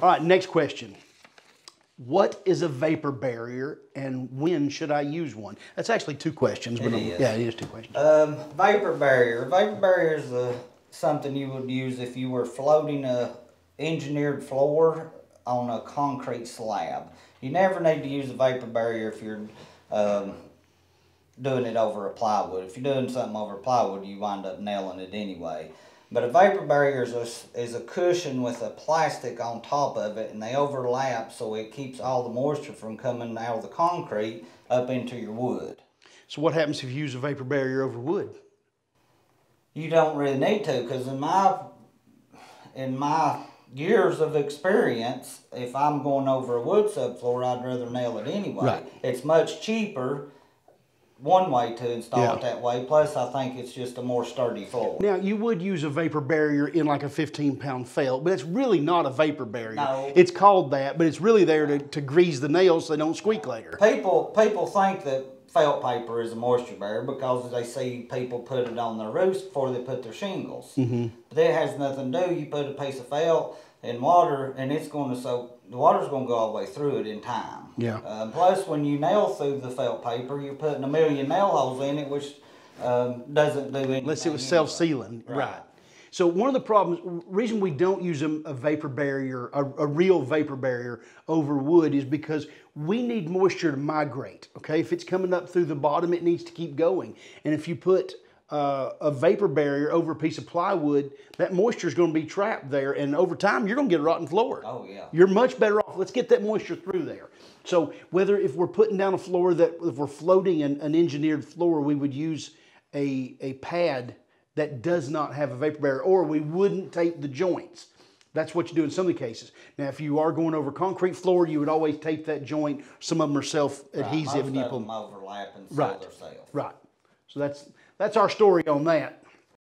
All right, next question. What is a vapor barrier and when should I use one? That's actually two questions. But It Yeah, it is two questions. Um, vapor barrier. Vapor barrier is uh, something you would use if you were floating a engineered floor on a concrete slab. You never need to use a vapor barrier if you're um, doing it over a plywood. If you're doing something over plywood, you wind up nailing it anyway. But a vapor barrier is a, is a cushion with a plastic on top of it, and they overlap so it keeps all the moisture from coming out of the concrete up into your wood. So what happens if you use a vapor barrier over wood? You don't really need to, because in my in my years of experience, if I'm going over a wood subfloor, I'd rather nail it anyway. Right. It's much cheaper one way to install Yeah. it that way. Plus, I think it's just a more sturdy floor. Now, you would use a vapor barrier in like a 15 pound felt, but it's really not a vapor barrier. No. It's called that, but it's really there to, to grease the nails so they don't squeak later. People people think that felt paper is a moisture barrier because they see people put it on their roofs before they put their shingles. Mm-hmm. But that has nothing to do. You put a piece of felt in water, and it's going to soak. The water's going to go all the way through it in time. Yeah. Um, plus, when you nail through the felt paper, you're putting a million nail holes in it, which um, doesn't do anything. Unless it was self sealing. Right. Right. So, one of the problems, reason we don't use a, a vapor barrier, a, a real vapor barrier over wood is because we need moisture to migrate. Okay. If it's coming up through the bottom, it needs to keep going. And if you put uh, a vapor barrier over a piece of plywood, that moisture is going to be trapped there, and over time you're going to get a rotten floor. Oh, yeah. You're much better off. Let's get that moisture through there. So whether if we're putting down a floor that if we're floating an, an engineered floor, we would use a a pad that does not have a vapor barrier, or we wouldn't tape the joints. That's what you do in some of the cases. Now, if you are going over concrete floor, you would always tape that joint. Some of them are self Right, and you of pull them overlap and Right. Right. So that's that's our story on that.